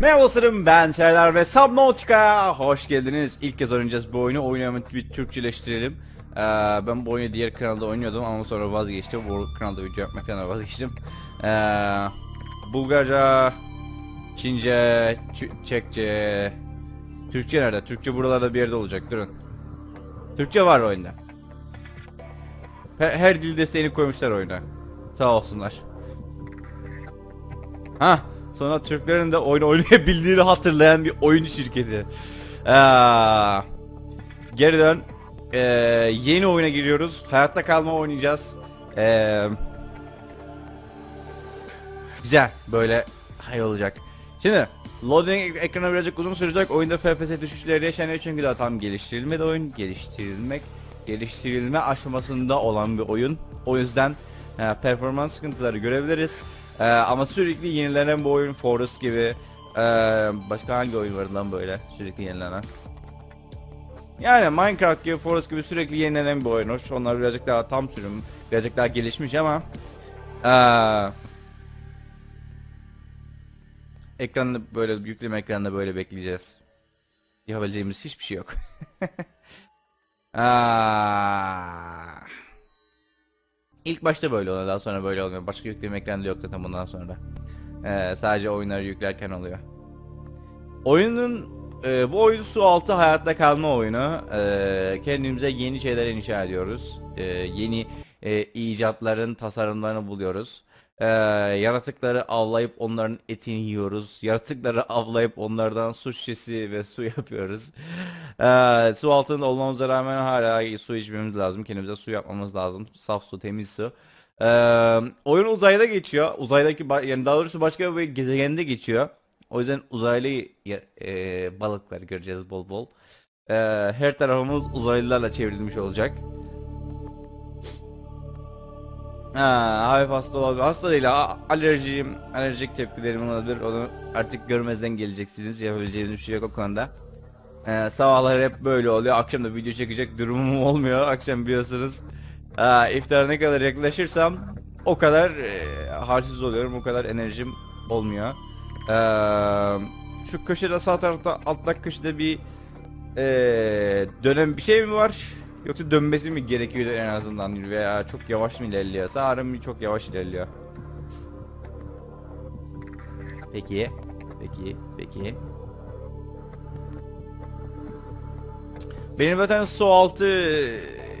Merhaba dostlarım ben Serdar ve Subnautica'ya hoş geldiniz. İlk kez oynayacağız bu oyunu. Oyunu bir Türkçeleştirelim. Ee, ben bu oyunu diğer kanalda oynuyordum ama sonra vazgeçtim. Bu kanalda video yapmaktan vazgeçtim. Ee, Bulgarca, Çince, Çekçe, Türkçe nerede? Türkçe buralarda bir yerde olacak durun. Türkçe var oyunda. Her, her dil desteğini koymuşlar oyuna. Sağ olsunlar. Ha, sonra Türklerin de oyun oynayabildiğini hatırlayan bir oyun şirketi. Aa, geri dön. Ee, yeni oyuna giriyoruz. Hayatta kalma oynayacağız. Ee, güzel. Böyle hay olacak. Şimdi loading ekranı birazcık uzun sürecek. Oyunda FPS düşüşleri yaşanıyor çünkü daha tam geliştirilmedi oyun. Geliştirilmek, geliştirilme aşamasında olan bir oyun. O yüzden e, performans sıkıntıları görebiliriz. E, ama sürekli yenilenen bu oyun Forest gibi. E, başka hangi oyun var lan böyle sürekli yenilenen? Yani Minecraft gibi Forest gibi sürekli yenilenen bir oyun. Hoş onlar birazcık daha tam sürüm, birazcık daha gelişmiş ama eee ekranda böyle yükleme ekranda böyle bekleyeceğiz. Yapabileceğimiz hiçbir şey yok. Aa. İlk başta böyle oluyor, daha sonra böyle olmuyor. Başka yükleme ekranı yok zaten bundan sonra. Ee, sadece oyunları yüklerken oluyor. Oyunun e, bu oyun su altı hayatta kalma oyunu. Ee, kendimize yeni şeyler inşa ediyoruz. Ee, yeni e, icatların tasarımlarını buluyoruz. Ee, yaratıkları avlayıp onların etini yiyoruz. Yaratıkları avlayıp onlardan su şişesi ve su yapıyoruz. Ee, su altında olmamıza rağmen hala su içmemiz lazım. Kendimize su yapmamız lazım. Saf su, temiz su. Ee, oyun uzayda geçiyor. Uzaydaki yani daha doğrusu başka bir gezegende geçiyor. O yüzden uzaylı e, balıklar göreceğiz bol bol. Ee, her tarafımız uzaylılarla çevrilmiş olacak. Ha, hafif hasta olabilir. Hasta değil. a- Alerjiyim. Alerjik tepkilerim olabilir. Onu artık görmezden geleceksiniz. Yapabileceğiniz bir şey yok o konuda. Ee, sabahlar hep böyle oluyor. Akşam da video çekecek durumum olmuyor. Akşam biliyorsunuz. Aa, iftara ne kadar yaklaşırsam o kadar e, halsiz oluyorum. O kadar enerjim olmuyor. Ee, şu köşede sağ tarafta alttaki köşede bir e, dönem bir şey mi var? Yoksa dönmesi mi gerekiyordu en azından veya çok yavaş mı ilerliyor? Sanırım çok yavaş ilerliyor. Peki. Peki. Peki. Benim zaten su altı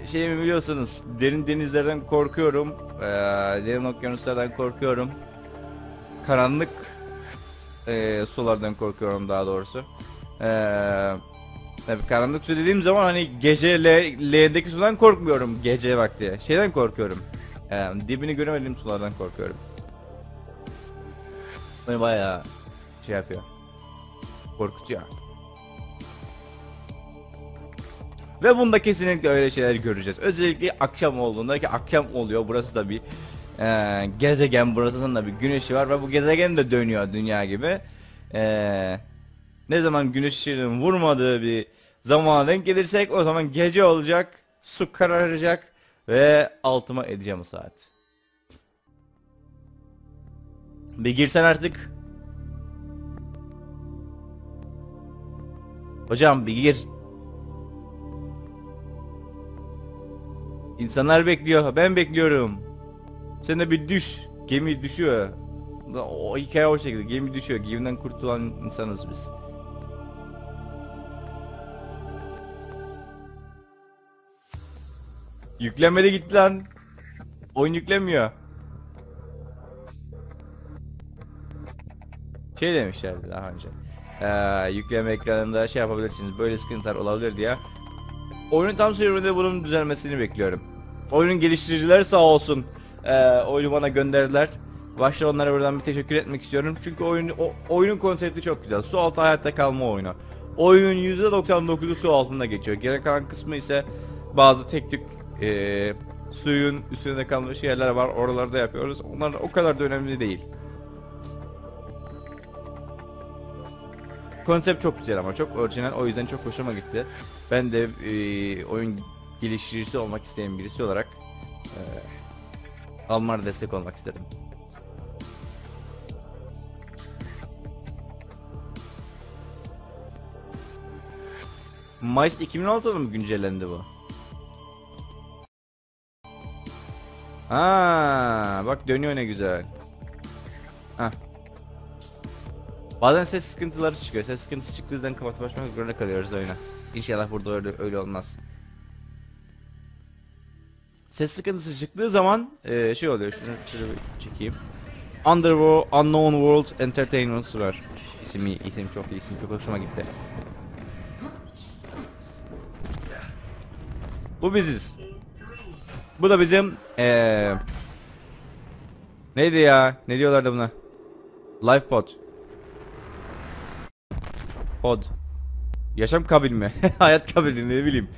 şeyimi biliyorsunuz. Derin denizlerden korkuyorum. Ee, derin okyanuslardan korkuyorum. Karanlık e, sulardan korkuyorum daha doğrusu. Ee, tabii karanlık su dediğim zaman hani gece L, L'deki sudan korkmuyorum gece vakti. Şeyden korkuyorum. Ee, dibini göremediğim sulardan korkuyorum. Beni bayağı şey yapıyor. Korkutuyor. Ve bunda kesinlikle öyle şeyler göreceğiz. Özellikle akşam olduğunda ki akşam oluyor. Burası da bir e, gezegen. Burasının da bir güneşi var ve bu gezegen de dönüyor dünya gibi. E, ne zaman güneş ışığının vurmadığı bir zamana denk gelirsek o zaman gece olacak. Su kararacak ve altıma edeceğim o saat. Bir girsen artık. Hocam bir gir. İnsanlar bekliyor. Ben bekliyorum. Sen de bir düş. Gemi düşüyor. O hikaye o şekilde. Gemi düşüyor. Gemiden kurtulan insanız biz. Yüklenmedi gitti lan. Oyun yüklemiyor. Şey demişlerdi daha önce. Ee, yükleme ekranında şey yapabilirsiniz. Böyle sıkıntılar olabilir diye. Oyunun tam sürümünde bunun düzelmesini bekliyorum. Oyunun geliştiricileri sağ olsun. Ee, oyunu bana gönderdiler. Başta onlara buradan bir teşekkür etmek istiyorum. Çünkü oyun, o, oyunun konsepti çok güzel. Su altı hayatta kalma oyunu. Oyunun %99'u su altında geçiyor. Geri kalan kısmı ise bazı tek tük e, suyun üstünde kalmış yerler var. Oralarda yapıyoruz. Onlar o kadar da önemli değil. Konsept çok güzel ama çok orijinal. O yüzden çok hoşuma gitti. Ben de e, oyun geliştiricisi olmak isteyen birisi olarak e, Alman'a destek olmak istedim. Mayıs 2016'da mı güncellendi bu? Aa, bak dönüyor ne güzel. Hah. Bazen ses sıkıntıları çıkıyor. Ses sıkıntısı çıktığı yüzden kapatıp açmak zorunda kalıyoruz oyunu. İnşallah burada öyle, öyle olmaz. Ses sıkıntısı çıktığı zaman eee, şey oluyor. Şunu şöyle çekeyim. Underworld Unknown World Entertainment var. İsmi isim çok iyi isim çok hoşuma gitti. Bu biziz. Bu da bizim eee Neydi ya? Ne diyorlardı buna? Life pod. Pod. Yaşam kabini mi? Hayat kabini ne bileyim.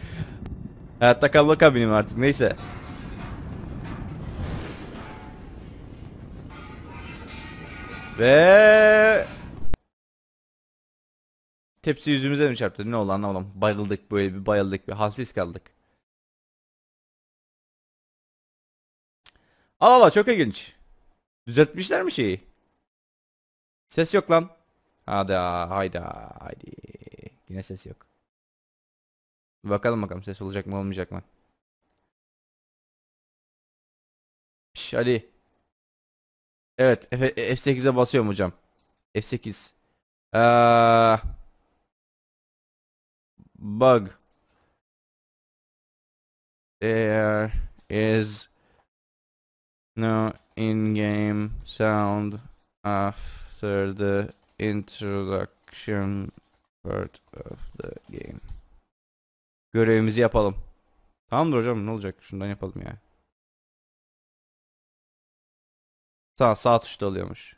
Hayatta kalma kabini mi artık neyse. Ve tepsi yüzümüze mi çarptı? Ne oldu anlamadım. Bayıldık böyle bir bayıldık bir halsiz kaldık. Allah Allah çok ilginç. Düzeltmişler mi şeyi? Ses yok lan. Hadi hayda haydi. Yine ses yok. Bakalım bakalım ses olacak mı olmayacak mı? Şş, hadi. Evet F F8'e basıyorum hocam. F8. Eee bug. There is no in-game sound after the introduction part of the game. Görevimizi yapalım. Tamamdır hocam ne olacak? Şundan yapalım ya. Sağ sağ tuşta oluyormuş.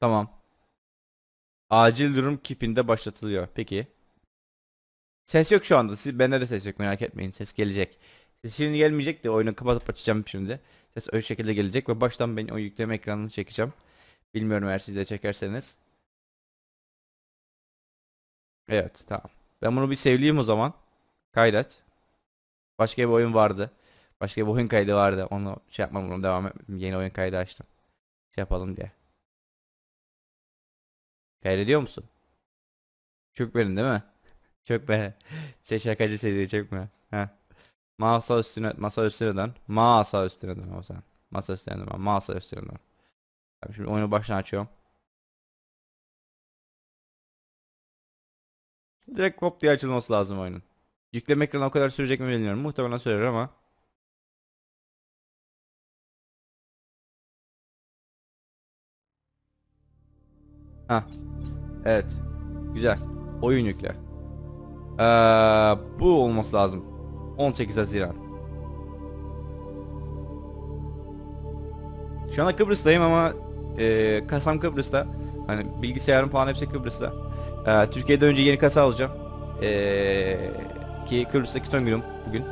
Tamam. Acil durum kipinde başlatılıyor. Peki. Ses yok şu anda. Siz bende de ses yok merak etmeyin. Ses gelecek. Ses şimdi gelmeyecek de oyunu kapatıp açacağım şimdi. Ses öyle şekilde gelecek ve baştan ben o yükleme ekranını çekeceğim. Bilmiyorum eğer siz de çekerseniz. Evet tamam. Ben bunu bir sevleyeyim o zaman. Kaydet. Başka bir oyun vardı. Başka bir oyun kaydı vardı. Onu şey yapmam bunu devam etmem. Yeni oyun kaydı açtım. Şey yapalım diye. Kaydediyor musun? Çok benim değil mi? Çok be. Şey şakacı çok mu? Heh. Masa üstüne masa üstüne dön. Masa üstüne dön o sen. Masa üstüne dön. Masa üstüne dön. Şimdi oyunu baştan açıyorum. Direkt hop diye açılması lazım oyunun. Yükleme ekranı o kadar sürecek mi bilmiyorum. Muhtemelen sürer ama. Ha. Evet. Güzel. Oyun yükle. Ee, bu olması lazım. 18 Haziran. Şu anda Kıbrıs'tayım ama e, kasam Kıbrıs'ta. Hani bilgisayarım falan hepsi Kıbrıs'ta. Ee, Türkiye'de önce yeni kasa alacağım. Ee, ki Kıbrıs'taki son günüm bugün.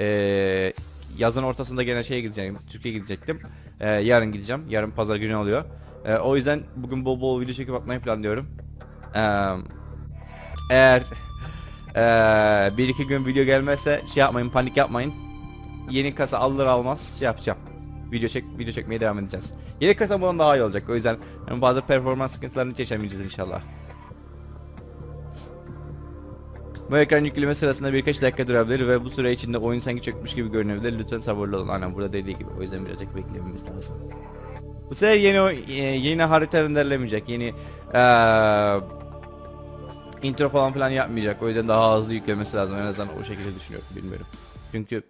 Ee, yazın ortasında gene şeye gideceğim. Türkiye'ye gidecektim. Ee, yarın gideceğim. Yarın pazar günü oluyor. Ee, o yüzden bugün bol bol video çekip atmayı planlıyorum. Ee, eğer ee, bir iki gün video gelmezse şey yapmayın panik yapmayın. Yeni kasa alır almaz şey yapacağım. Video çek video çekmeye devam edeceğiz. Yeni kasa bundan daha iyi olacak. O yüzden yani bazı performans sıkıntılarını hiç inşallah. Bu ekran yükleme sırasında birkaç dakika durabilir ve bu süre içinde oyun sanki çökmüş gibi görünebilir. Lütfen sabırlı olun. Aynen burada dediği gibi. O yüzden birazcık beklememiz lazım. Bu sefer yeni e, yeni harita renderilemeyecek. Yeni eee intro falan filan yapmayacak. O yüzden daha hızlı yüklemesi lazım. En azından o şekilde düşünüyorum. Bilmiyorum. Çünkü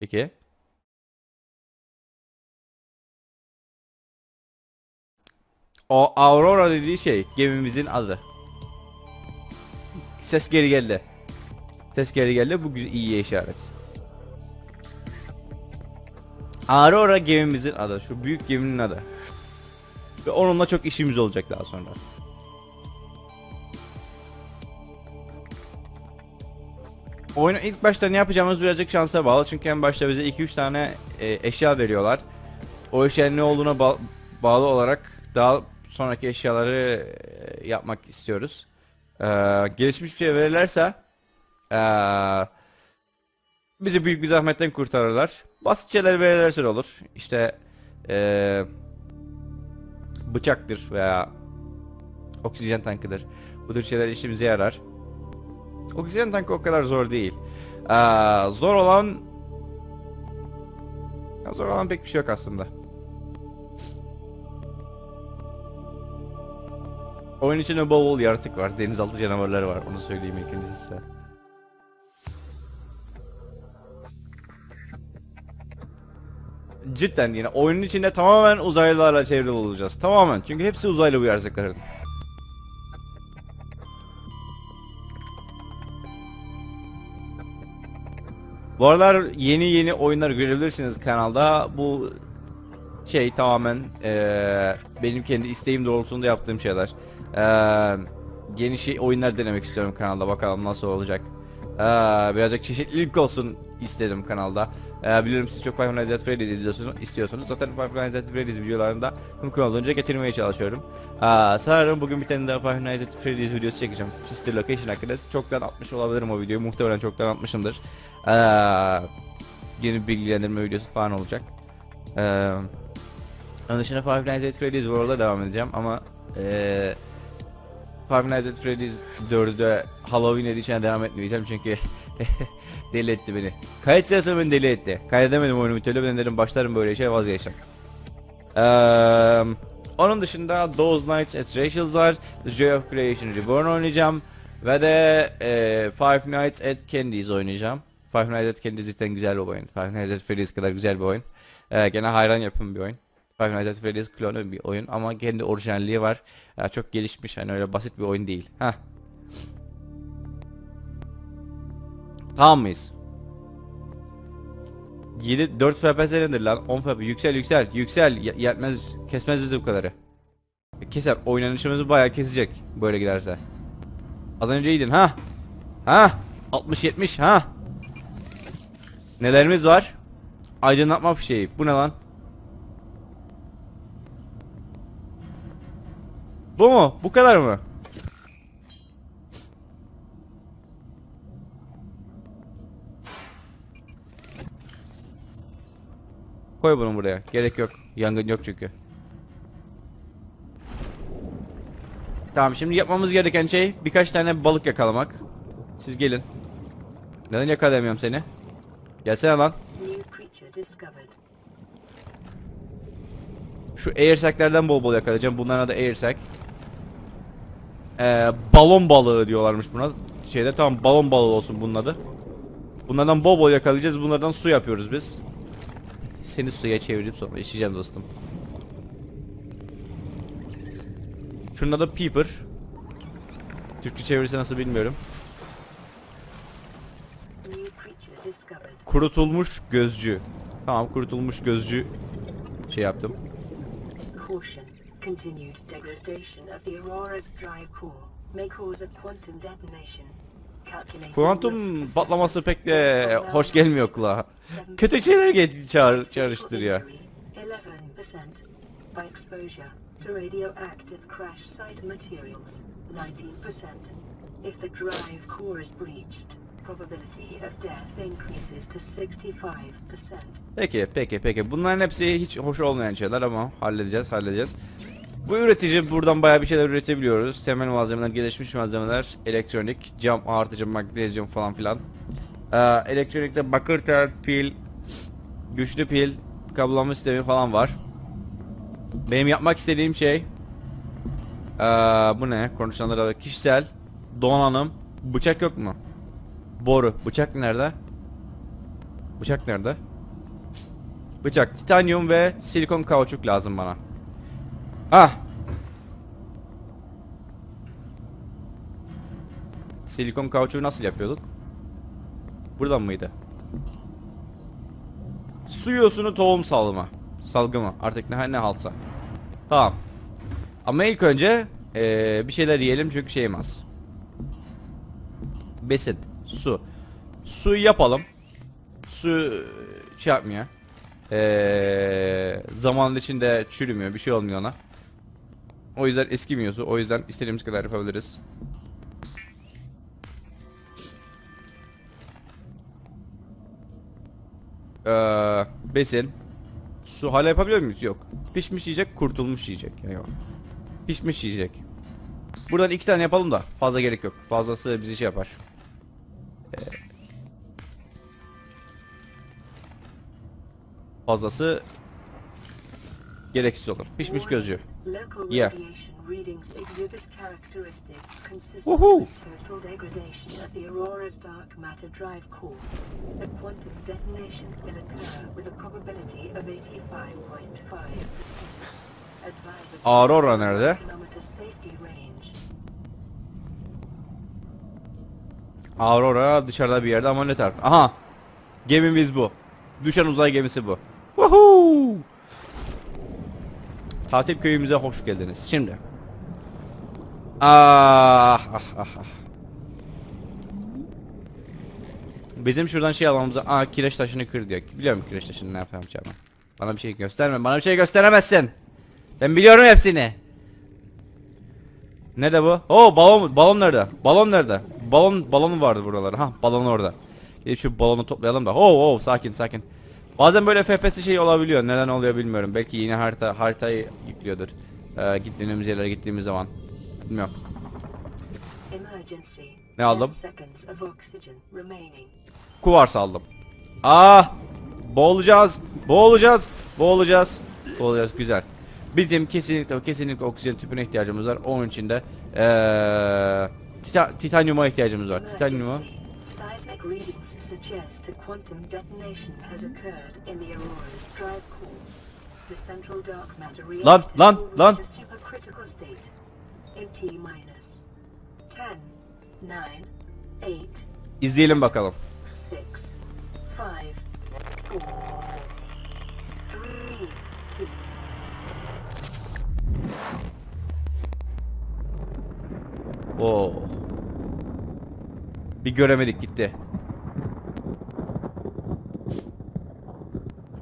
Peki. O Aurora dediği şey gemimizin adı. Ses geri geldi. Ses geri geldi. Bu güzel iyi işaret. Aurora gemimizin adı. Şu büyük geminin adı. Ve onunla çok işimiz olacak daha sonra. Oyunu ilk başta ne yapacağımız birazcık şansa bağlı. Çünkü en başta bize 2-3 tane e, eşya veriyorlar. O eşyanın ne olduğuna ba- bağlı olarak daha sonraki eşyaları e, yapmak istiyoruz. Ee, gelişmiş bir şey verirlerse ee, bizi büyük bir zahmetten kurtarırlar. Basit şeyler verirlerse olur. İşte ee, bıçaktır veya oksijen tankıdır. Bu tür şeyler işimize yarar. Oksijen tankı o kadar zor değil. Ee, zor olan zor olan pek bir şey yok aslında. Oyun içinde bol bol yaratık var. Denizaltı canavarları var. Onu söyleyeyim ilk önce size. Cidden yine oyunun içinde tamamen uzaylılarla çevrili olacağız. Tamamen. Çünkü hepsi uzaylı bu yaratıkların. Bu aralar yeni yeni oyunlar görebilirsiniz kanalda. Bu şey tamamen eee, benim kendi isteğim doğrultusunda yaptığım şeyler. Eee, yeni şey oyunlar denemek istiyorum kanalda. Bakalım nasıl olacak. Eee, birazcık çeşitlilik olsun istedim kanalda. Eee, biliyorum siz çok Five Nights at Freddy's izliyorsunuz, istiyorsunuz. Zaten Five Nights at Freddy's videolarında mümkün olduğunca getirmeye çalışıyorum. Eee, sanırım bugün bir tane daha Five Nights at Freddy's videosu çekeceğim. Sister Location hakkında. Çoktan atmış olabilirim o videoyu. Muhtemelen çoktan atmışımdır. Eee, yeni bilgilendirme videosu falan olacak. Eee onun dışında Five Nights at Freddy's World'a devam edeceğim ama eee Five Nights at Freddy's 4'de Halloween Edition'a devam etmeyeceğim çünkü deli etti beni. Kayıt sırasında beni deli etti. Kaydedemedim oyunu türlü ben dedim başlarım böyle şey vazgeçtim. Eee onun dışında Those Nights at Rachel's var. The Joy of Creation Reborn oynayacağım. Ve de eee Five Nights at Candy's oynayacağım. Five Nights at Candy's cidden güzel bir oyun. Five Nights at Freddy's kadar güzel bir oyun. Eee gene hayran yapım bir oyun. Five Nights at Freddy's klonu bir oyun ama kendi orijinalliği var. Eee, çok gelişmiş hani öyle basit bir oyun değil. Heh. Tamam mıyız? 7 4 FPS nedir lan? 10 FPS yüksel yüksel yüksel Ye- yetmez kesmez bizi bu kadarı. Keser oynanışımızı bayağı kesecek böyle giderse. Az önce iyiydin ha? Ha? 60 70 ha? Nelerimiz var? Aydınlatma fişeği. Bu ne lan? Bu mu? Bu kadar mı? Koy bunu buraya. Gerek yok. Yangın yok çünkü. Tamam şimdi yapmamız gereken şey birkaç tane balık yakalamak. Siz gelin. Neden yakalayamıyorum seni? Gelsene lan. Şu airsack'lerden bol bol yakalayacağım. Bunların adı airsack. Ee, balon balığı diyorlarmış buna. Şeyde tamam balon balığı olsun bunun adı. Bunlardan bol bol yakalayacağız. Bunlardan su yapıyoruz biz. Seni suya çevirip sonra içeceğim dostum. Şunun adı Peeper. Türkçe çevirisi nasıl bilmiyorum. Kurutulmuş gözcü. Tamam kurutulmuş gözcü şey yaptım. Continued degradation of the Aurora's drive core may cause a quantum detonation. Kuantum patlaması pek de hoş gelmiyor kulağa. Kötü şeyler çağır, çağrıştırıyor. 11% by exposure to radioactive crash site materials. 19%. If the drive core is breached, probability of death increases to 65%. Peki peki peki bunların hepsi hiç hoş olmayan şeyler ama halledeceğiz halledeceğiz. Bu üretici buradan bayağı bir şeyler üretebiliyoruz. Temel malzemeler, gelişmiş malzemeler, elektronik, cam artıcı, magnezyum falan filan. Ee, elektronikte bakır tel, pil, güçlü pil, kablolama sistemi falan var. Benim yapmak istediğim şey ee, bu ne? Konuşanlara kişisel donanım. Bıçak yok mu? Boru. Bıçak nerede? Bıçak nerede? Bıçak, titanyum ve silikon kauçuk lazım bana. Ah. Silikon kauçuğu nasıl yapıyorduk? Buradan mıydı? Su yosunu tohum salma. Salgımı. Artık ne ne haltsa. Tamam. Ama ilk önce eee, bir şeyler yiyelim çünkü şeyim az. Besin. Su. Su yapalım. Su şey yapmıyor. Eee zamanın içinde çürümüyor. Bir şey olmuyor ona. O yüzden eskimiyor su. O yüzden istediğimiz kadar yapabiliriz. Ee, besin. Su hala yapabiliyor muyuz? Yok. Pişmiş yiyecek, kurtulmuş yiyecek. Yani yok. Pişmiş yiyecek. Buradan iki tane yapalım da fazla gerek yok. Fazlası bizi şey yapar. Ee, fazlası gereksiz olur. Pişmiş gözü. Local Yeah. radiation readings exhibit characteristics consistent Woohoo! with total degradation of the Aurora's dark matter drive core. A quantum detonation will occur with a probability of 85.5%. Advise of Aurora nerede? Aurora dışarıda bir yerde ama ne taraf? Aha. Gemimiz bu. Düşen uzay gemisi bu. Woohoo! Tatil köyümüze hoş geldiniz. Şimdi. Ah ah ah ah. Bizim şuradan şey almamıza aa kireç taşını kır diyor. Biliyorum kireç taşını ne yapacağımı. Bana bir şey gösterme. Bana bir şey gösteremezsin. Ben biliyorum hepsini. Nerede bu? Oo balon balon nerede? Balon nerede? Balon balonu vardı buralarda. Ha balon orada. Gidip şu balonu toplayalım da. Oo oo sakin sakin. Bazen böyle FPS şey olabiliyor. Neden oluyor bilmiyorum. Belki yine harita haritayı yüklüyordur. Ee, gittiğimiz yerlere gittiğimiz zaman. Bilmiyorum. Ne aldım? 10 seconds of oxygen remaining. Kuvars aldım. Ah! Boğulacağız. Boğulacağız. Boğulacağız. Boğulacağız. Güzel. Bizim kesinlikle kesinlikle oksijen tüpüne ihtiyacımız var. Onun için de eee tita- titanyuma ihtiyacımız var. Titanyuma. Suggest a quantum detonation has occurred in the Aurora's drive core. The central dark matter Lan, reactor lan, lan. reach a supercritical state in T minus 10, 9, 8, İzleyelim bakalım. 6, 5, 4, 3, 2, Oo. Bir göremedik gitti.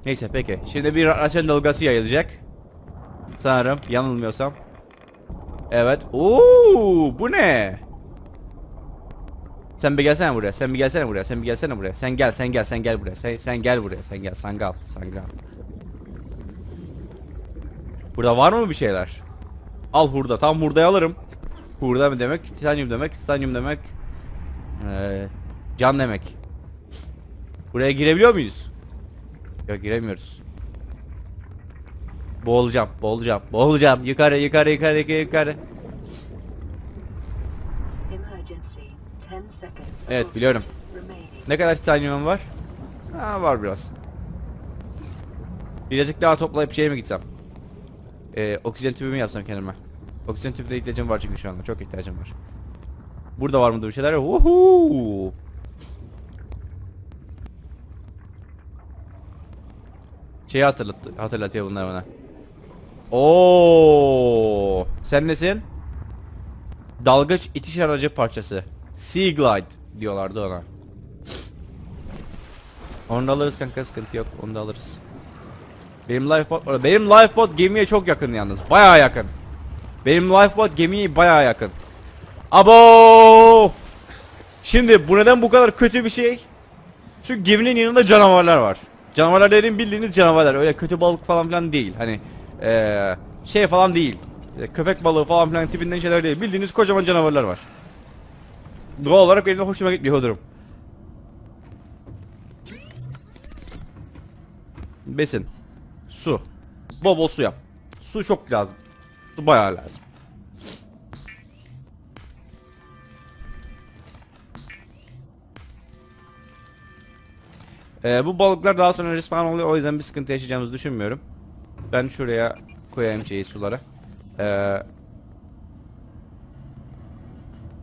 Neyse peki. Şimdi bir radyasyon dalgası yayılacak. Sanırım yanılmıyorsam. Evet. Oo, bu ne? Sen bir gelsene buraya. Sen bir gelsene buraya. Sen bir gelsene buraya. Sen gel, sen gel, sen gel buraya. Sen, sen gel buraya. Sen gel. Sangal, sangal. Burada var mı bir şeyler? Al hurda. Tam hurdayı alırım. Hurda mı demek? Titanyum demek. Titanyum demek. Ee, can demek. Buraya girebiliyor muyuz? Yok giremiyoruz. Boğulacağım, boğulacağım, boğulacağım. Yukarı, yukarı, yukarı, yukarı, yukarı. emergency. 10 seconds of Evet, biliyorum. Ne kadar titanyumum var? Ha, var biraz. Birazcık daha toplayıp şeye mi gitsem? Ee, oksijen tübü mü yapsam kendime? Oksijen tübüne ihtiyacım var çünkü şu anda. Çok ihtiyacım var. Burada var mıdır bir şeyler? Uhu! Şeyi hatırlat hatırlatıyor bunlar bana. Oo! Sen nesin? Dalgıç itiş aracı parçası. Sea Glide diyorlardı ona. Onu da alırız kanka sıkıntı yok. Onu da alırız. Benim lifeboat orada. Benim lifeboat gemiye çok yakın yalnız. Bayağı yakın. Benim lifeboat gemiye bayağı yakın. Abo! Şimdi bu neden bu kadar kötü bir şey? Çünkü geminin yanında canavarlar var. Canavarlar dediğim bildiğiniz canavarlar. Öyle kötü balık falan filan değil. Hani eee şey falan değil. E, Köpek balığı falan filan tipinden şeyler değil. Bildiğiniz kocaman canavarlar var. Doğal olarak benim de hoşuma gitmiyor durum. Besin. Su. Bol bol su yap. Su çok lazım. Su bayağı lazım. Ee, bu balıklar daha sonra respawn oluyor o yüzden bir sıkıntı yaşayacağımızı düşünmüyorum. Ben şuraya koyayım şeyi sulara. Ee,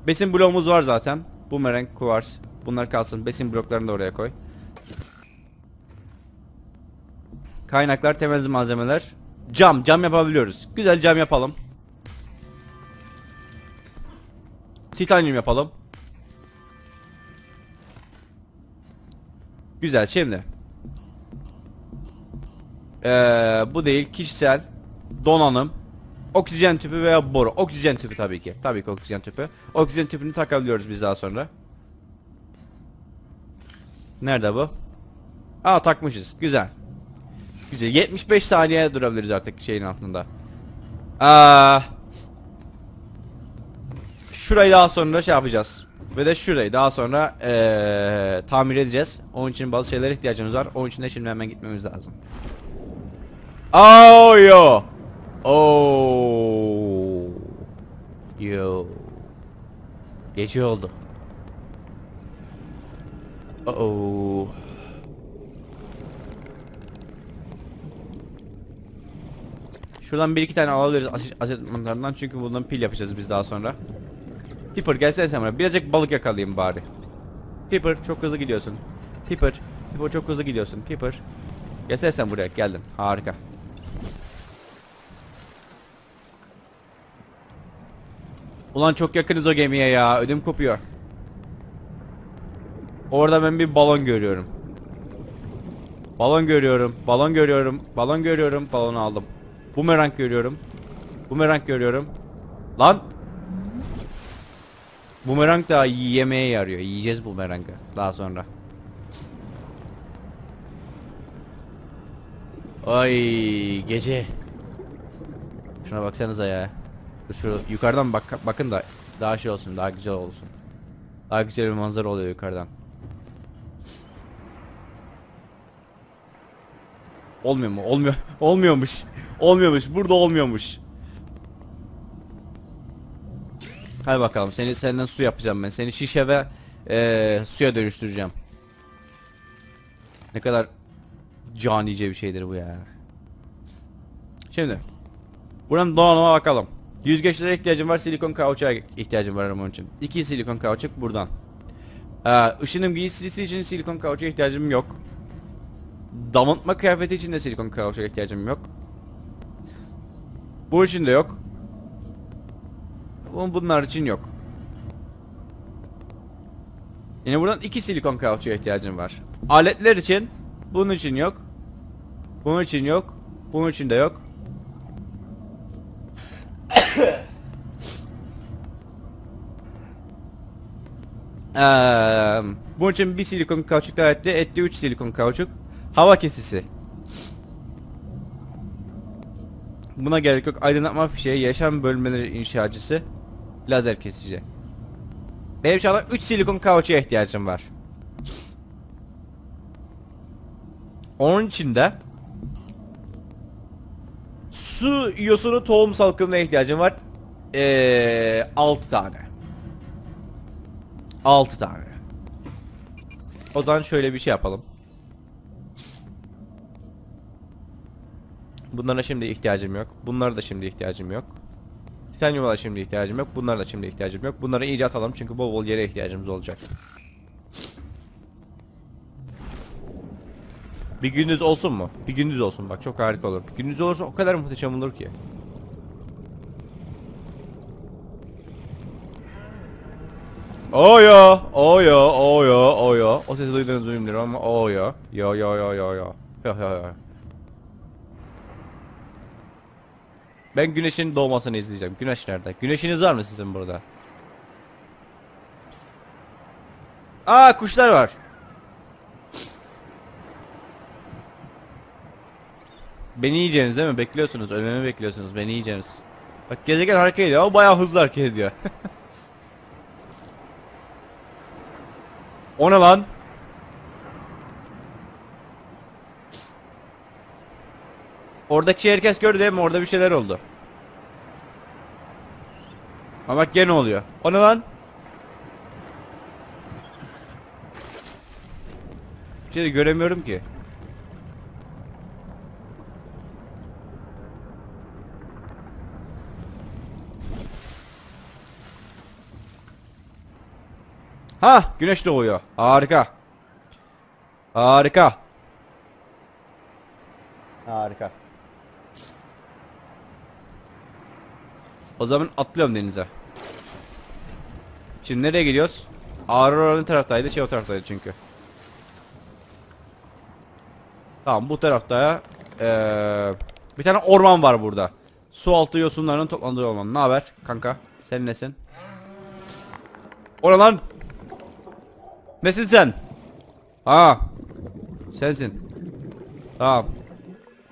besin bloğumuz var zaten. Boomerang, kuvars. Bunlar kalsın. Besin bloklarını da oraya koy. Kaynaklar, temel malzemeler. Cam, cam yapabiliyoruz. Güzel cam yapalım. Titanyum yapalım. Güzel şimdi. Ee, bu değil kişisel donanım Oksijen tüpü veya boru. Oksijen tüpü tabii ki. Tabii ki oksijen tüpü. Oksijen tüpünü takabiliyoruz biz daha sonra. Nerede bu? Aa takmışız. Güzel. Güzel. 75 saniye durabiliriz artık şeyin altında. Aa. Şurayı daha sonra şey yapacağız. Ve de şurayı daha sonra eee, tamir edeceğiz. Onun için bazı şeylere ihtiyacımız var. Onun için de şimdi hemen gitmemiz lazım. Oh yo. Oh. Yo. Gece oldu. Oh. Şuradan bir iki tane alabiliriz asit mantarından çünkü bundan pil yapacağız biz daha sonra. Pipper gelsene sen buraya. Birazcık balık yakalayayım bari. Pipper çok hızlı gidiyorsun. Pipper. Pipper çok hızlı gidiyorsun. Pipper. Gelsene sen buraya. Geldin. Harika. Ulan çok yakınız o gemiye ya. Ödüm kopuyor. Orada ben bir balon görüyorum. Balon görüyorum. Balon görüyorum. Balon görüyorum. Balonu aldım. Bumerang görüyorum. Bumerang görüyorum. Lan Bumerang da yemeye yarıyor. Yiyeceğiz bumerangı daha sonra. Ay gece. Şuna baksanıza ya. Şu yukarıdan bak bakın da daha şey olsun, daha güzel olsun. Daha güzel bir manzara oluyor yukarıdan. Olmuyor mu? Olmuyor. Olmuyormuş. Olmuyormuş. Burada olmuyormuş. Hadi bakalım seni senden su yapacağım ben. Seni şişe ve eee, suya dönüştüreceğim. Ne kadar canice bir şeydir bu ya. Şimdi buranın donanıma bakalım. Yüzgeçlere ihtiyacım var, silikon kauçuğa ihtiyacım var onun için. İki silikon kauçuk buradan. Ee, ışınım giysisi için silikon kauçuğa ihtiyacım yok. Damıtma kıyafeti için de silikon kauçuğa ihtiyacım yok. Bu için de yok. Bu- Bunlar için yok. Yine buradan iki silikon kauçuğa ihtiyacım var. Aletler için bunun için yok. Bunun için yok. Bunun için de yok. Eee, bunun için bir silikon kauçuk daha etti. Etti 3 silikon kauçuk. Hava kesisi. Buna gerek yok. Aydınlatma fişeği, yaşam bölmeleri inşacısı, lazer kesici. Benim şu anda 3 silikon kauçuğa ihtiyacım var. Onun için de su yosunu tohum salkımına ihtiyacım var. Ee, 6 tane. 6 tane. O zaman şöyle bir şey yapalım. Bunlara şimdi ihtiyacım yok. Bunlara da şimdi ihtiyacım yok. Titanyuma şimdi ihtiyacım yok. Bunlara da şimdi ihtiyacım yok. Bunları iyice atalım çünkü bol bol yere ihtiyacımız olacak. Bir gündüz olsun mu? Bir gündüz olsun bak çok harika olur. Bir gündüz olursa o kadar muhteşem olur ki. Oyo, oyo, oyo, oyo. O sesi duyduğunuzu bilmiyorum ama oyo. Yo yo yo yo yo. Yo yo yo. Ben güneşin doğmasını izleyeceğim. Güneş nerede? Güneşiniz var mı sizin burada? Aa kuşlar var. Beni yiyeceksiniz değil mi? Bekliyorsunuz. Ölmemi bekliyorsunuz. Beni yiyeceksiniz. Bak gezegen hareket ediyor ama bayağı hızlı hareket ediyor. o ne lan? Oradaki herkes gördü değil mi? Orada bir şeyler oldu. Ama bak gene oluyor. O ne lan? Bir şey de göremiyorum ki. Ha, güneş doğuyor. Harika. Harika. Harika. O zaman atlıyorum denize. Şimdi nereye gidiyoruz? Aurora'nın taraftaydı, şey o taraftaydı çünkü. Tamam bu tarafta eee bir tane orman var burada. Su altı yosunlarının toplandığı orman. Ne haber kanka? Sen nesin? Ora lan! Nesin sen? Ha. Sensin. Tamam.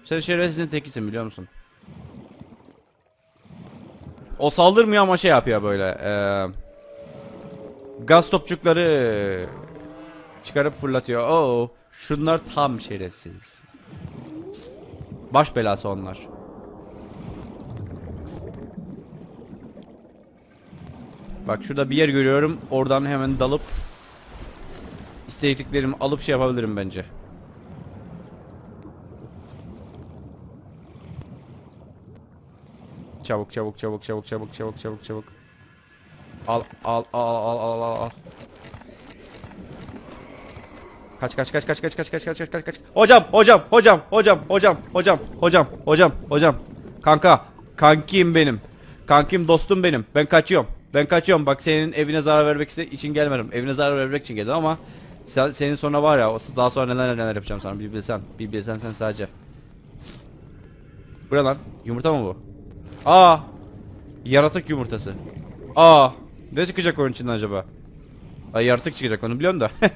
Sen şerefsizin tekisin biliyor musun? O saldırmıyor ama şey yapıyor böyle. eee, gaz topçukları çıkarıp fırlatıyor. Oo, şunlar tam şerefsiz. Baş belası onlar. Bak şurada bir yer görüyorum. Oradan hemen dalıp istediklerimi alıp şey yapabilirim bence. Çabuk çabuk çabuk çabuk çabuk çabuk çabuk çabuk. Al al al al al al al. Kaç kaç kaç kaç kaç kaç kaç kaç kaç kaç kaç. Hocam hocam hocam hocam hocam hocam hocam hocam hocam. Kanka kankim benim. Kankim dostum benim. Ben kaçıyorum. Ben kaçıyorum. Bak senin evine zarar vermek için gelmedim. Evine zarar vermek için geldim ama sen, senin sonra var ya daha sonra neler neler yapacağım sana bir bilsen. Bir bilsen sen sadece. Bu ne lan? Yumurta mı bu? Aa! Yaratık yumurtası. Aa! Ne çıkacak onun içinden acaba? Ay yaratık çıkacak onu biliyorum da.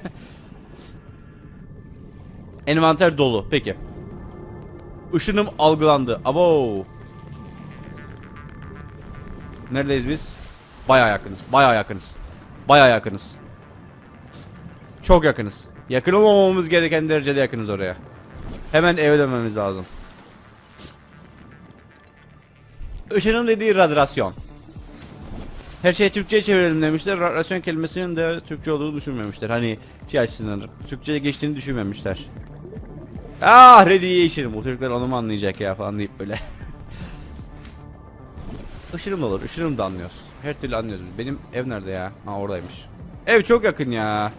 Envanter dolu. Peki. Işınım algılandı. Abo. Neredeyiz biz? Baya yakınız. Baya yakınız. Baya yakınız. Çok yakınız. Yakın olmamamız gereken derecede yakınız oraya. Hemen eve dönmemiz lazım. Işının dediği radyasyon. Her şeyi Türkçe'ye çevirelim demişler. Radyasyon kelimesinin de Türkçe olduğunu düşünmemişler. Hani şey açısından Türkçe'ye geçtiğini düşünmemişler. Ah radiation. Bu çocuklar onu mu anlayacak ya falan deyip böyle. Işınım da olur. Işınım da anlıyoruz. Her türlü anlıyoruz. Benim ev nerede ya? Ha oradaymış. Ev çok yakın ya.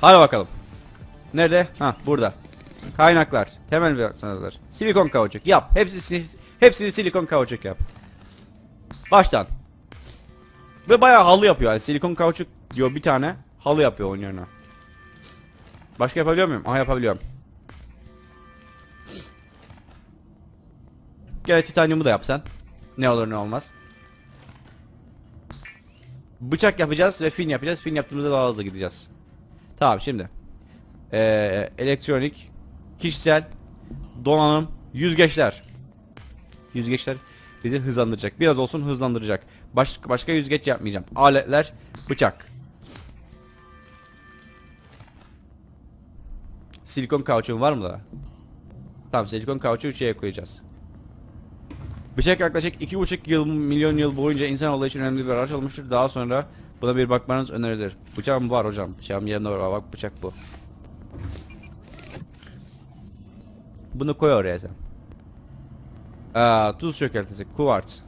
Hadi bakalım. Nerede? Ha burada. Kaynaklar. Temel sanatlar. Silikon kauçuk yap. Hepsi hepsini silikon kauçuk yap. Baştan. Ve bayağı halı yapıyor yani. Silikon kauçuk diyor bir tane. Halı yapıyor onun yerine. Başka yapabiliyor muyum? Aha yapabiliyorum. Gel titanyumu da yapsan. Ne olur ne olmaz. Bıçak yapacağız ve fin yapacağız. Fin yaptığımızda daha hızlı gideceğiz. Tamam şimdi. Ee, elektronik, kişisel, donanım, yüzgeçler. Yüzgeçler bizi hızlandıracak. Biraz olsun hızlandıracak. Baş, başka yüzgeç yapmayacağım. Aletler, bıçak. Silikon kauçuğun var mı da? Tamam silikon kauçuğu şeye koyacağız. Bıçak yaklaşık 2,5 yıl milyon yıl boyunca insanoğlu için önemli bir araç olmuştur. Daha sonra buna bir bakmanız önerilir. Bıçağım var hocam. Bıçağım yerinde var. Bak bıçak bu. Bunu koy oraya sen. Aa, tuz çökeltisi. Kuvars.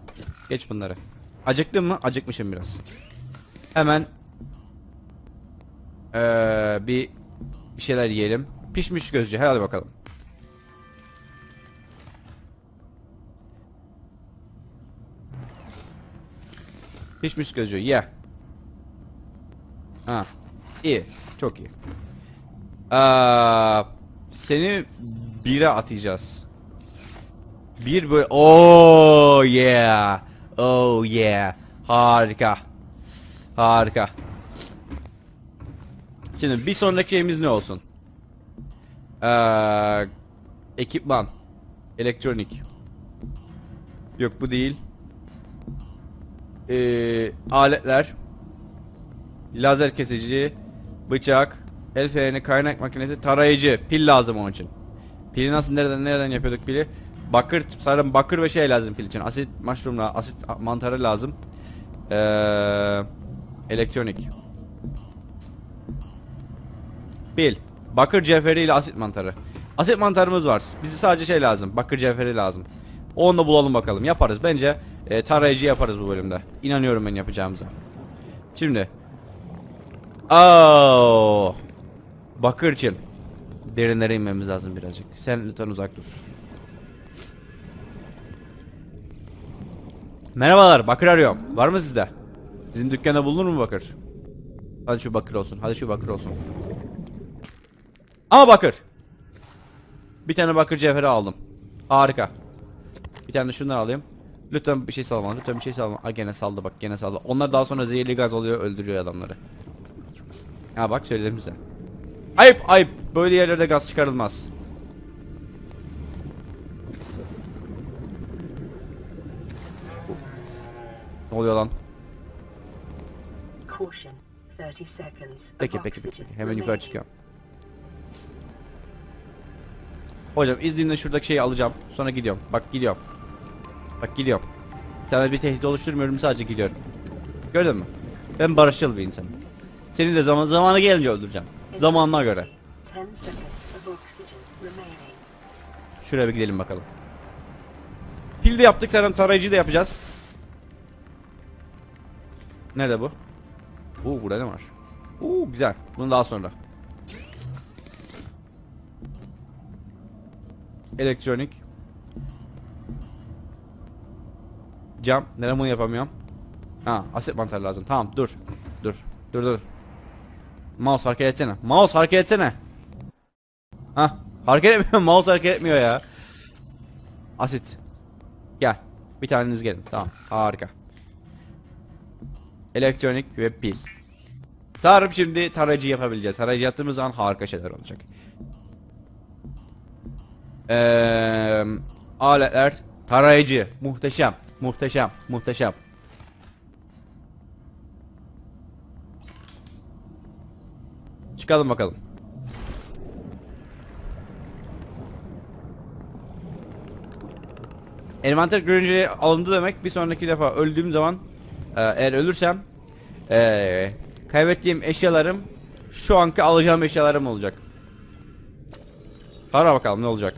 Geç bunları. Acıktın mı? Acıkmışım biraz. Hemen ee, bir bir şeyler yiyelim. Pişmiş gözcü. Hadi bakalım. Pişmiş gözcü. Ye. Ha. İyi. Çok iyi. Aa, seni bire atacağız. Bir böyle oh yeah. Oh yeah. Harika. Harika. Şimdi bir sonraki şeyimiz ne olsun? Ee, ekipman. Elektronik. Yok bu değil. Ee, aletler. Lazer kesici. Bıçak. El freni, kaynak makinesi, tarayıcı. Pil lazım onun için. Pili nasıl nereden nereden yapıyorduk pili? Bakır, sanırım bakır ve şey lazım pil için. Asit mushroomla, asit mantarı lazım. Ee, elektronik. Pil. Bakır cevheri ile asit mantarı. Asit mantarımız var. Bize sadece şey lazım. Bakır cevheri lazım. Onu da bulalım bakalım. Yaparız. Bence e, tarayıcı yaparız bu bölümde. İnanıyorum ben yapacağımıza. Şimdi. Oo. Bakır için. Derinlere inmemiz lazım birazcık. Sen lütfen uzak dur. Merhabalar. Bakır arıyorum. Var mı sizde? Bizim dükkanda bulunur mu bakır? Hadi şu bakır olsun. Hadi şu bakır olsun. Ama bakır. Bir tane bakır cevheri aldım. Harika. Bir tane de şundan alayım. Lütfen bir şey salma. Lütfen bir şey salma. Aa gene saldı bak gene saldı. Onlar daha sonra zehirli gaz oluyor öldürüyor adamları. Ha bak söyledim size. Ayıp ayıp. Böyle yerlerde gaz çıkarılmaz. Ne oluyor lan? Caution. 30 seconds. of Peki peki peki. Hemen yukarı çıkıyorum. Hocam izninle şuradaki şeyi alacağım. Sonra gidiyorum. Bak gidiyorum. Bak gidiyorum. Sana bir tehdit oluşturmuyorum sadece gidiyorum. Gördün mü? Ben barışçıl bir insanım. Seni de zaman zamanı gelince öldüreceğim. Zamanına göre. 10 seconds of oxygen remaining. Şuraya bir gidelim bakalım. Pil de yaptık. Sen tarayıcı da yapacağız. Nerede bu? Oo burada ne var? Oo güzel. Bunu daha sonra. Elektronik. Cam. Neden bunu yapamıyorum? Ha, aset mantarı lazım. Tamam, dur. Dur. Dur dur. Mouse hareket etsene. Mouse hareket etsene. Ha, hareket etmiyor. Mouse hareket etmiyor ya. Asit. Gel. Bir taneniz gelin. Tamam. Harika. Elektronik ve pil. Sanırım şimdi tarayıcı yapabileceğiz. Tarayıcı yaptığımız zaman harika şeyler olacak. Eee aletler tarayıcı muhteşem muhteşem muhteşem. Çıkalım bakalım. Envanter görünce alındı demek bir sonraki defa öldüğüm zaman e, eğer ölürsem e, kaybettiğim eşyalarım şu anki alacağım eşyalarım olacak. Ara bakalım ne olacak.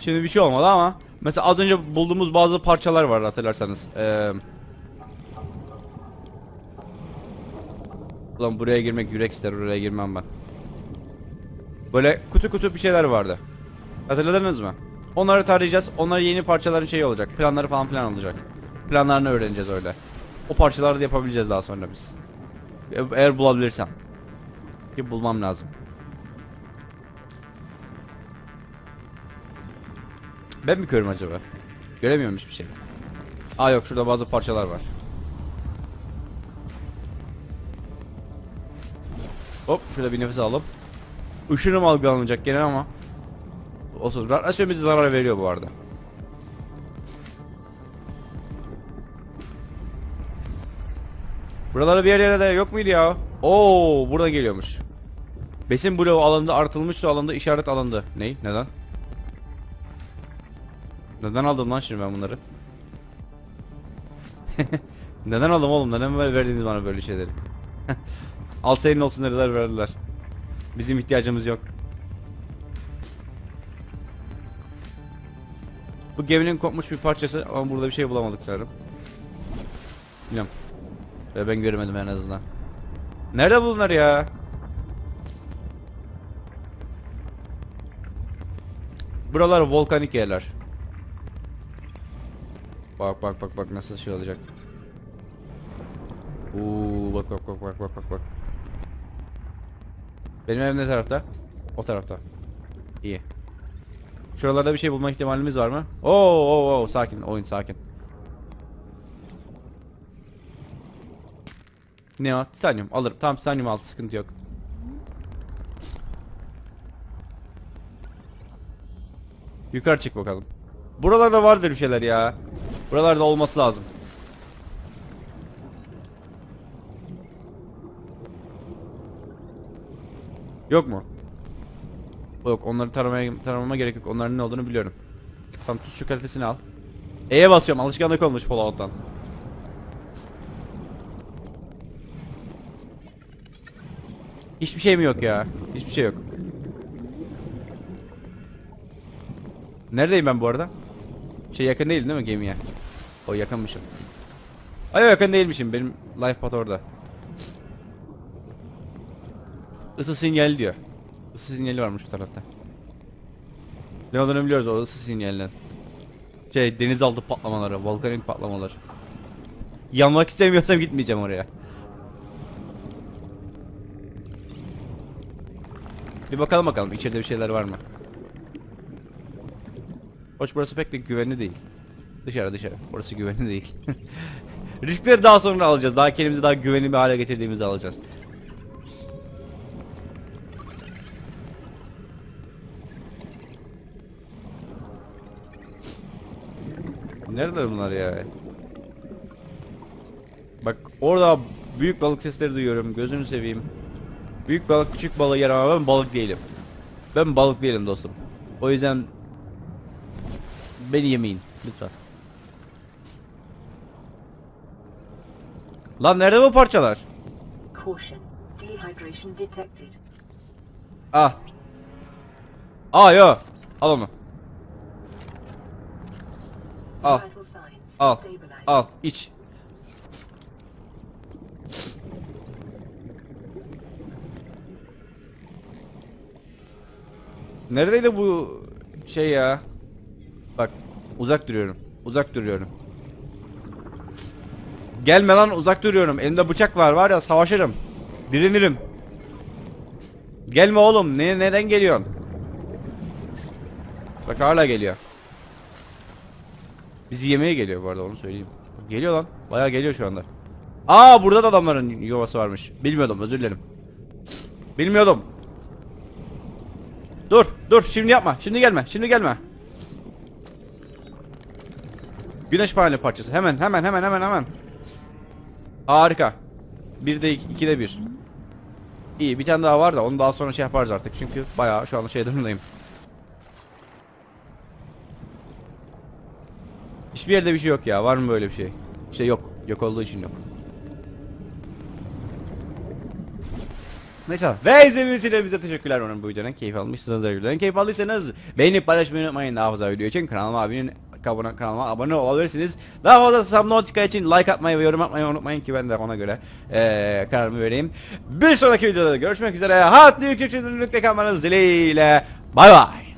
Şimdi bir şey olmadı ama mesela az önce bulduğumuz bazı parçalar var hatırlarsanız. Ee, Ulan buraya girmek yürek ister oraya girmem ben. Böyle kutu kutu bir şeyler vardı. Hatırladınız mı? Onları tarayacağız. Onlar yeni parçaların şeyi olacak. Planları falan filan olacak. Planlarını öğreneceğiz öyle. O parçaları da yapabileceğiz daha sonra biz. E- Eğer bulabilirsem. Ki bulmam lazım. Ben mi körüm acaba? Göremiyorum hiçbir şey. Aa yok şurada bazı parçalar var. Hop şurada bir nefes alalım. Işınım algılanacak gene ama. Olsun. Radyasyon bize zarar veriyor bu arada. Buralara bir yerlerde yok muydu ya? Oo, burada geliyormuş. Besin bloğu alındı, artılmış su alındı, işaret alındı. Ney? Neden? Neden aldım lan şimdi ben bunları? Neden aldım oğlum? Neden verdiniz bana böyle şeyleri? Al senin olsun dediler verdiler. Bizim ihtiyacımız yok. Bu geminin kopmuş bir parçası ama burada bir şey bulamadık sanırım. Bilmiyorum. Ve ben göremedim en azından. Nerede bunlar ya? Buralar volkanik yerler. Bak bak bak bak nasıl şey olacak. Uuu bak bak bak bak bak bak bak. Benim evim ne tarafta? O tarafta. İyi. Şuralarda bir şey bulma ihtimalimiz var mı? Oo, oo, oo, sakin oyun sakin. Ne o? Titanium alırım. Tamam titanium altı sıkıntı yok. Yukarı çık bakalım. Buralarda vardır bir şeyler ya. Buralarda olması lazım. Yok mu? Yok onları taramaya taramama gerek yok. Onların ne olduğunu biliyorum. Tamam tuz çikolatesini al. E'ye basıyorum. Alışkanlık olmuş Fallout'tan. Hiçbir şey mi yok ya? Hiçbir şey yok. Neredeyim ben bu arada? Şey yakın değil değil mi gemiye? O yakınmışım. Ay yakın değilmişim. Benim life pad orada. Isı sinyali diyor. Isı sinyali varmış şu tarafta. Olduğunu biliyoruz o ısı sinyalinden. Şey denizaltı patlamaları, volkanik patlamalar. Yanmak istemiyorsam gitmeyeceğim oraya. Bir bakalım bakalım içeride bir şeyler var mı? Hoş burası pek de güvenli değil. Dışarı dışarı. Burası güvenli değil. Riskleri daha sonra alacağız. Daha kendimizi daha güvenli bir hale getirdiğimizde alacağız. Nerede bunlar ya? Bak orada büyük balık sesleri duyuyorum. Gözünü seveyim. Büyük balık küçük balığı yer ama ben balık değilim. Ben balık değilim dostum. O yüzden beni yemeyin lütfen. Lan nerede bu parçalar? Ah. Aa yo. Al onu. Al. Al. Al. iç. Neredeydi bu şey ya? Bak uzak duruyorum. Uzak duruyorum. Gelme lan uzak duruyorum. Elimde bıçak var var ya savaşırım. Direnirim. Gelme oğlum. Ne neden geliyorsun? Bak hala geliyor. Bizi yemeye geliyor bu arada onu söyleyeyim. Geliyor lan. Bayağı geliyor şu anda. Aa burada da adamların yuvası varmış. Bilmiyordum özür dilerim. Bilmiyordum. Dur dur şimdi yapma. Şimdi gelme. Şimdi gelme. Güneş paneli parçası. Hemen hemen hemen hemen hemen. Harika. Bir de iki, iki de bir. İyi bir tane daha var da onu daha sonra şey yaparız artık. Çünkü bayağı şu anda şey durumdayım. Hiçbir yerde bir şey yok ya. Var mı böyle bir şey? İşte yok. Yok olduğu için yok. Neyse. Ve izlediğiniz için bize teşekkürler. Umarım bu videodan keyif almışsınız. Videodan keyif aldıysanız beğenip paylaşmayı unutmayın. Daha fazla video için kanalıma abinin kanalıma, kanalıma abone olabilirsiniz. Daha fazla Subnautica için like atmayı ve yorum atmayı unutmayın ki ben de ona göre eee kararımı vereyim. Bir sonraki videoda görüşmek üzere. Hatlı yüksek çözünürlükte kalmanız dileğiyle. Bay bay.